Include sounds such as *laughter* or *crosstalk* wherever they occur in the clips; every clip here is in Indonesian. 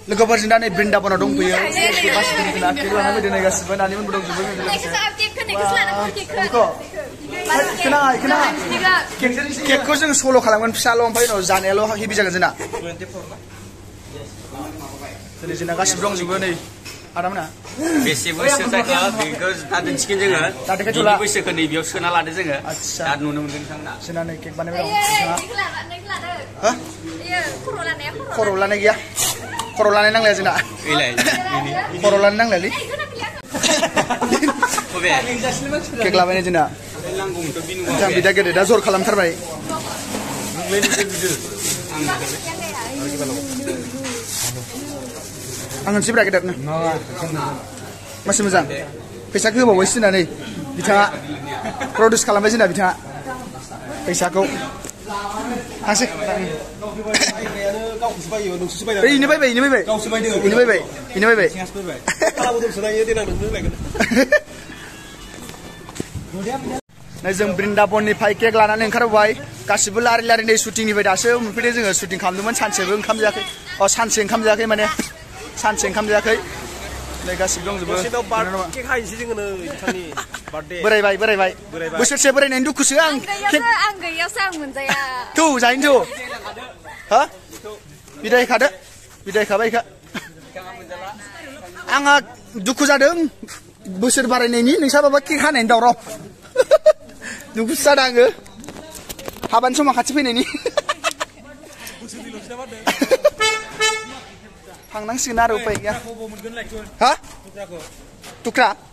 लोगोफोरजों दा नै बृन्दाबनाव दंफैयो गासिबो जोंना केक लाना फैदों नै गासिबो नानिमोनबो दंजोबो जोंजों लोगोसे बेखौ खोनाङा खोनाङा केकखौ जों सल' खालामगोन फिसाल' ओमफ्राय उनाव जानायाल' हेभि जागोन जोंना दिनै जोंना गासिबो दंजोबो नै आदामोना बेसे बैसो जाखो बेखौ दा दिन्थिगोन जोङो दा देखायथ'ला। बिनि बैसोखौ नैबेयाव सोना लादो जोङो आदसा। दा नुनो मोनगोन नोंथांना जोंना नै केक बानायबाय दं बिथाङा हो खर' लानाय गैया खर' लानाय नांलाया Korolanin nang lesin nak. Iya. Ilai. Korolanin nang lali. Oke. Kek lawan ini nak. Jangan bidak gede, dah zor kalam terbaik. Angan sih berapa gedapnya? Masih muzang. Pesak kau bawa sini nih. Bicara. Produce kalam sini dah bicara. Pesakku. बायना ओइ इनो बायबाय इनो बायबाय गावसो बायदों इनो बायबाय इनो बायबाय सिङासो बायबाय खाला बदलसो नायो देनां नोंनो लायगोन नै जों बृन्दाबननिफ्राय केक लानानै ओंखारबोबाय गासिबो लारि लारि नै शुटिंनिफ्राय दासो मोनफैदों जोङो शुटिं खालामदोंमोन सानसेबो ओंखाम जायाखै अ सानसे ओंखाम जायाखै माने सानसे ओंखाम जायाखै नै गासिबो दंजोबो दसेनाव बार केक हायनोसै जोङो नै बिथांनि बार्थडे बोरायबाय बोरायबाय बोरायबाय। बोसोरसे बोरायनायनि दुखुसो आं केक आं गैयावसो आं मोनजाया थौ जाहैनो थौ हा बिदाय खादो बिदाय खाबाय खा आंहा दुखु जादों बोसोर बारायनायनि नोंसा बाबा केक हानायनि दावराव दुखुसो जादों आङो हाबानि समा खाथि फैनायनि थांनांसिगोन आरो उपाय गैया हा थुख्रा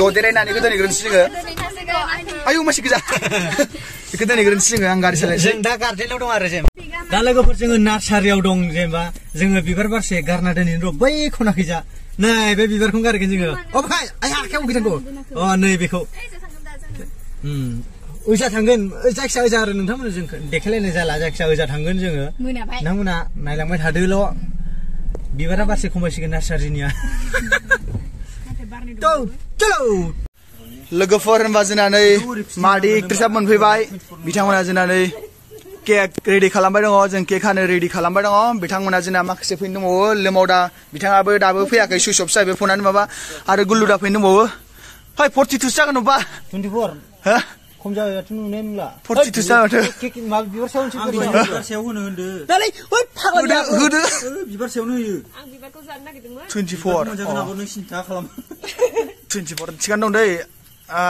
ददेराय नानिखौ जोङो आयु मासि गोजा बेखौ जोङो आं गारि सालायनोसै जों दा गार्डेनाव दं आरो जेनेबा दा लोगोफोर जोङो नार्सारियाव दं जेनेबा जोङो बिबार बारसे गारना दोनैनो दं बै खनाखैजा नै बे बिबारखौनो गारगोन जोङो अ भाइ आइ आखायाव गिनांगौ अ नै बेखौ ओजा थांगोन जायखिया ओजा आरो जों देखायलायनाय जाला जायखिया ओजा थांगोन जोङो मोनाबाय नोंथांमोना नायलांबाय थादोल' बिबारा बारसे खमायसिगोन नार्सारिनिया तो चलो लोगोफोर होनबा जोंना नै मादै एक्ट्रेसा मोनफैबाय बिथांमोना जोंना नै केक रेडि खालामबाय दङ जों केक हानो रेडि खालामबाय दङ बिथांमोना जोंना माखासे फैनो दंबावो लोमावदा बिथाङाबो दाबो फैयाखै सुइस अफ जाहैबाय फनानो माबा आरो गुल्लुदा फैनो दंबावो हाय फर्टि टुसो जागोन अबा टुवेन्टिफोर हो खम जाबायथ' नुनाय नंला 42 जाबायथ' केक माबा बिबार सायावनोसो बिबार सायाव होनो होनदो दालाय ओइ फाग्ला होदो होदो ओ, बिबार सायावनो होयो आं बिबारखौ जानो नागिरदोंमोन टुइन्टिफर मोजां जागोन नों सिन्था खालाम टुइन्टिफर थिगानो दं दै आ,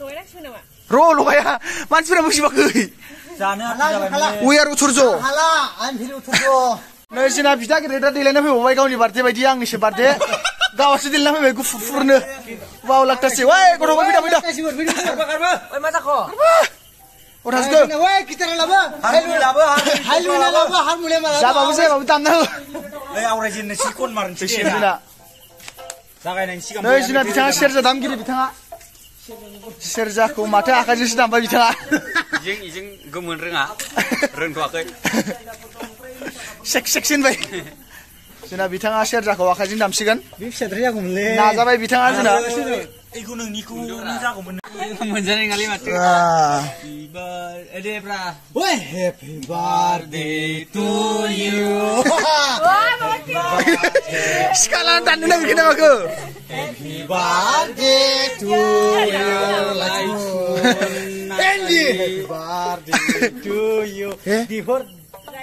लगायनांसिगोन नामा र' लगाया मानसिफोरा बुजिबाखै जानो आथा जाबाय माने उइ आर उथुरज' हाला आं फिरि उथुरज' नै जोंना बिदा गेदेरा देलायना फैबावबाय गावनि बार्थडे बायदि आंनिसो birthday Gawas itu lah memang gue furne. Wow lakta sih. ओय माजा ख bida bida. Masa kau? Udah sudah. Wah, kita laba. Halu laba. Halu laba. Halu laba. Siapa bisa? Bapak tanah. Nih orang sini sikon marin. Sikon bila. नै जुन बिथाङा सेरजा दामगिरि बिथाङा सेरजाखौ माथो बिथाङा जिं गोमोन रोङा रोंथ'वाखै सेक जोंना बिथाङा सेरजाखौ आखाइजों दामसिगोन Bip sedri aku mele. नाजाबाय बिथाङा जोंना एखौ नोंनिखौनो जागौमोन मोनजानाय नङालै माथो आ, बिबार ए दे ब्रा Woi, happy birthday to you. *laughs* सिखा लानानै दाननो नागिरखो नामाखो Happy birthday to you. Andy. Happy birthday to you. Di hor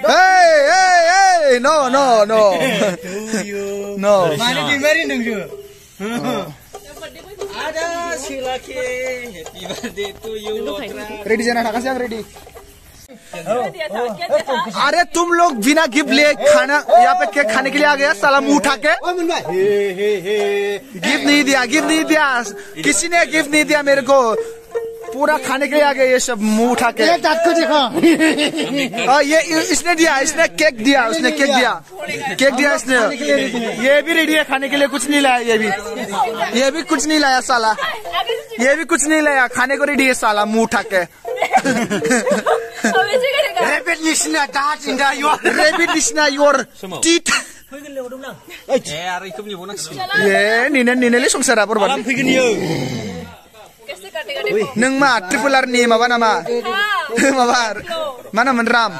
Hey, hey, hey, no, no, no, no. Mana di mari nung ju? Ada si laki. Happy birthday to you. Lotra. Ready जाना थाका आं अरे तुम लोग बिना गिफ्ट लिए खाना यहाँ पे केक खाने के लिए आ गया साला मुँह उठा के Oh. गिफ्ट नहीं दिया गिफ्ट नहीं दिया किसी ने गिफ्ट नहीं दिया मेरे को पूरा खाने के लिए आ गए ये सब मुँह उठा के। दाँत को देखो हाँ, ये ये- इसने दिया इसने केक दिया उसने केक दिया। केक दिया इसने। ये भी रेडी है खाने के लिए कुछ नहीं लाया ये भी। ये भी कुछ नहीं लाया साला। ये भी कुछ नहीं लाया खाने को रेडी है साला मुँह उठा के। यो ये संसारा इयो Kasih kata-kata. नों मा ट्रिपल आरनि माबा नामा माबा मा नाममोन राम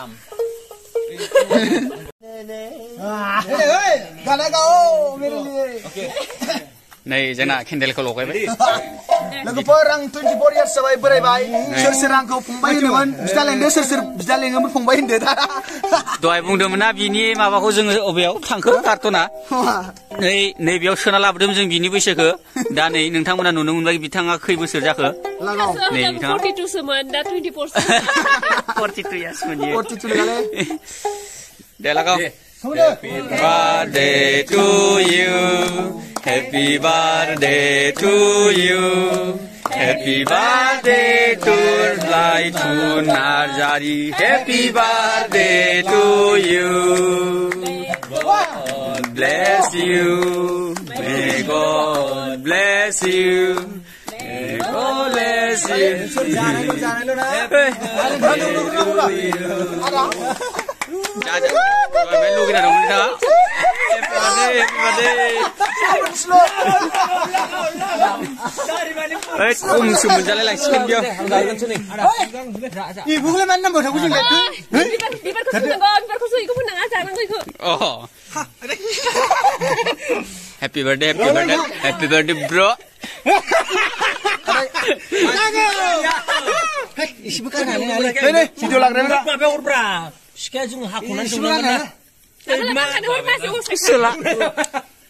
गाना गाओ मेरे लिए Nei jana kendel kalau *laughs* kayak. Lagu perang 24 years survivor ya, bai. Sir serang ko pungbai man. bisa ende sir sir bisa ende mun pungbai ende ta. Doa ibu dum mana bini e mabako jung obeyaw tangko kartona. Nei nei beyaw sona labdum jung bini baiseko. Da nei nungtangmona nuno monbai bitanga khoi bosor jako. Nei bitanga 42 somon da 24. 42 *laughs* years mon ye. 42 lagale. Da lagaw. Happy birthday to you. Happy birthday to you. Happy birthday to Laitun Narjari. Happy birthday to you. God bless you. May God bless you. May God bless you. Happy birthday to you. বিবলৈ মানে নামো happy birthday happy happy birthday বিচাৰি নালাগে মা চিখাই যদি হাকো दौनांगोन ना Kalau makan orang kasih orang sakit. Sula.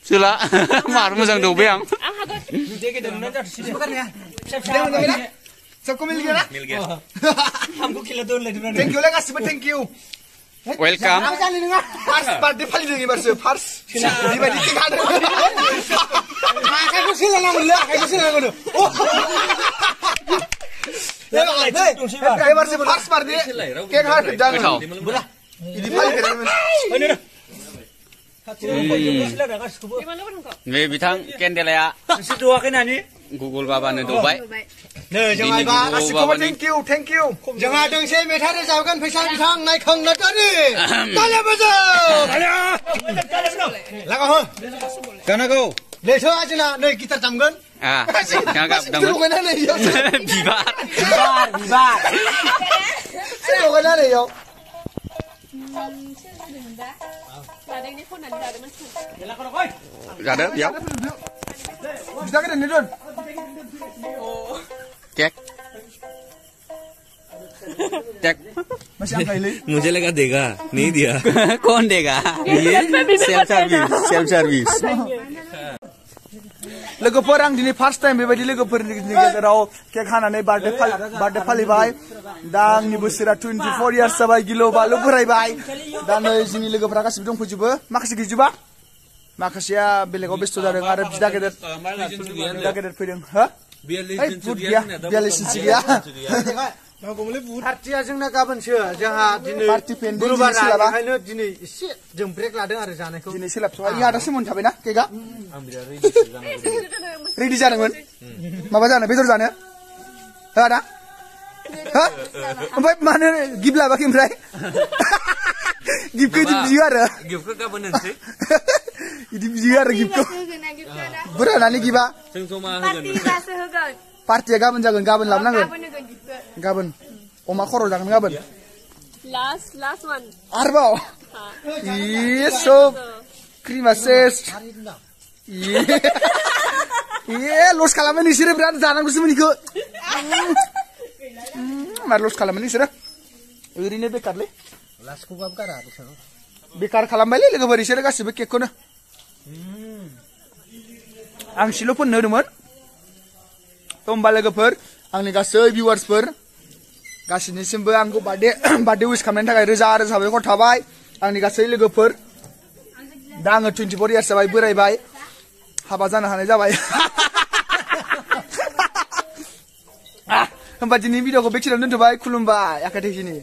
Sula. *laughs* Mar मोजां दौबाय आं Ah, hagot. इसेबो गारनाया फिसा फिसा सबको मिल गया ना हामखौ खेला दोनलायदों थेंक इउलाय गासिबो थेंक इउ वेलकाम आं जानो नङा फार्स्ट बार्थडे फालिदों एबारसो फार्स्ट बेबायदि केक हादों आखाइखौ सोलायनांगौलै आखाइखौ सोलायनांगौ एबारसो फार्स्ट बार्थडे केक हादों गोथाव बिदि बे बिथां केन्देलाया नोंसोर दौवाखै नानि गुगल बाबानो दौबाय नै जोंहा गासिखौबो थेंक इउ थेंक इउ जोंहा दोंसे मेथाइ रोजाबगोन फैसा बिथां नायखांनानै ताले बजो लागा हो जानांगौ लेथो जोंना नै गिटार दामगोन बिबार बिबार बिबार लगायनानै इयाव जादो बेयाव बिदा गेदेरनि दोन टेक masih मुझे लगा देगा नहीं दिया। *laughs* कौन देगा? ये सेल्फ सर्विस सेल्फ सर्विस लोगोफोर आं दिनै फार्स्ट टाइम बेबायदि लोगोफोरनि गेजेराव केक हानानै बार्थडे बार्थडे फालिबाय दा आंनि बोसोरा टुइन्टि फर इयार्स जाबाय गिलु बालु बोरायबाय दा नै जोंनि लोगोफोरा गासिबो दंफैजोबो माखासे गैजोबा माखासेया बेलेगाव बेस्थ' जादों आरो बिदा गेदेर बिदा गेदेर फैदों हो ओइ बुट गैया बियालिस इन्सि गैया पार्टिया जोंना गाबोनसो जोंहा दिनै पार्टि पेन्डेल गुरुबार दिनै सोलाबा। ओंखायनो दिनै एसे जों ब्रेक लादों आरो जानायखौ दिनै सोलाबथ'वा इयो आदासो मोनखाबायना केकआ रेडि जादोंमोन माबा जानो बेदर जानो हो आदा हो ओमफ्राय मानो गिफ्ट लाबाखै ओमफ्राय *laughs* *laughs* गिफ्टखौ इदि बियो आरो गिफ्टखौ गाबोन होनोसै इदि बियो आरो गिफ्टखौ Hogan lagi ada. बुरजानानै गिबा जों जमा Parti rasa hogan. *laughs* पार्टिया गाबोन जागोन गाबोन लाबोनांगोन Gaben. Oma Khorol dengan Gaben. Last last one. Arba. yeso krima krimases. Iya, los kalamen sire brand janang kusum niko. Hmm. Mar los kalamen sire Irine bekar le. Last ku bab kara. Bekar kalamen le lega berisir kasih bekek kona. Hmm. Ang silo pun nerman. Tombal lega per, ang lega sir viewers per. गासैनिसिमबो आंखौ birthday birthday उइस खालामनायनि थाखाय रोजा रोजा साबायखर थाबाय आंनि गासै लोगोफोर दा आङो टुइन्टि फर इयार्स जाबाय बोरायबाय हाबा जानो हानाय जाबाय होमबा दिनैनि भिडिअखौ बेखिनियावनो दोनथ'बाय खुलुमबाय आखाइ दैसिनि